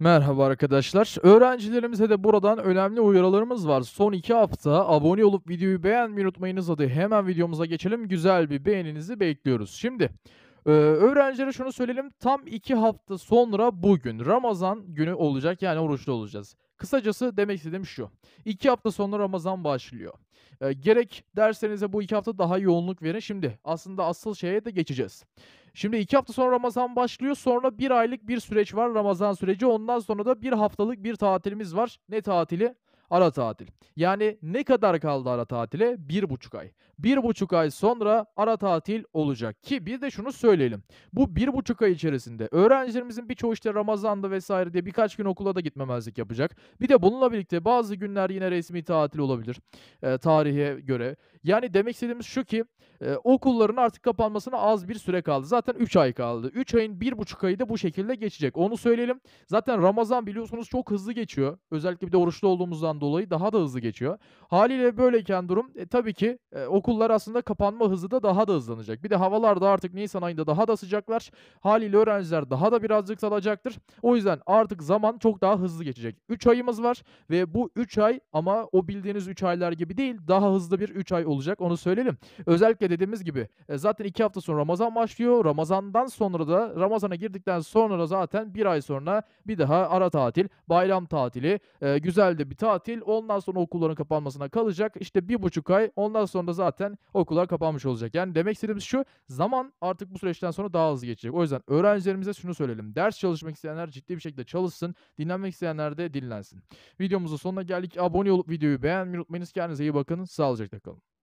Merhaba arkadaşlar. Öğrencilerimize de buradan önemli uyarılarımız var. Son 2 hafta abone olup videoyu beğenmeyi unutmayınız. Hadi hemen videomuza geçelim. Güzel bir beğeninizi bekliyoruz. Şimdi e, öğrencilere şunu söyleyelim. Tam 2 hafta sonra bugün Ramazan günü olacak. Yani oruçlu olacağız. Kısacası demek istediğim şu. 2 hafta sonra Ramazan başlıyor. E, gerek derslerinize bu 2 hafta daha yoğunluk verin. Şimdi aslında asıl şeye de geçeceğiz. Şimdi 2 hafta sonra Ramazan başlıyor. Sonra 1 aylık bir süreç var Ramazan süreci. Ondan sonra da 1 haftalık bir tatilimiz var. Ne tatili? Ara tatil. Yani ne kadar kaldı ara tatile? 1,5 ay. 1,5 ay sonra ara tatil olacak ki bir de şunu söyleyelim. Bu 1,5 ay içerisinde öğrencilerimizin birçoğu işte Ramazan'da vesaire diye birkaç gün okula da gitmemezlik yapacak. Bir de bununla birlikte bazı günler yine resmi tatil olabilir e, tarihe göre. Yani demek istediğimiz şu ki e, okulların artık kapanmasına az bir süre kaldı. Zaten 3 ay kaldı. 3 ayın 1,5 ayı da bu şekilde geçecek. Onu söyleyelim. Zaten Ramazan biliyorsunuz çok hızlı geçiyor. Özellikle bir de oruçlu olduğumuzdan dolayı daha da hızlı geçiyor. Haliyle böyleyken durum e, tabii ki e, okullar aslında kapanma hızı da daha da hızlanacak. Bir de havalar da artık Nisan ayında daha da sıcaklar. Haliyle öğrenciler daha da birazcık salacaktır. O yüzden artık zaman çok daha hızlı geçecek. 3 ayımız var ve bu 3 ay ama o bildiğiniz 3 aylar gibi değil daha hızlı bir 3 ay olacak onu söyleyelim. Özellikle dediğimiz gibi e, zaten 2 hafta sonra Ramazan başlıyor. Ramazandan sonra da Ramazana girdikten sonra zaten 1 ay sonra bir daha ara tatil, bayram tatili, e, güzel de bir tatil. Ondan sonra okulların kapanmasına kalacak. İşte bir buçuk ay ondan sonra da zaten okullar kapanmış olacak. Yani demek istediğimiz şu zaman artık bu süreçten sonra daha hızlı geçecek. O yüzden öğrencilerimize şunu söyleyelim. Ders çalışmak isteyenler ciddi bir şekilde çalışsın. Dinlenmek isteyenler de dinlensin. Videomuzun sonuna geldik. Abone olup videoyu beğenmeyi unutmayınız. Kendinize iyi bakın. Sağlıcakla kalın.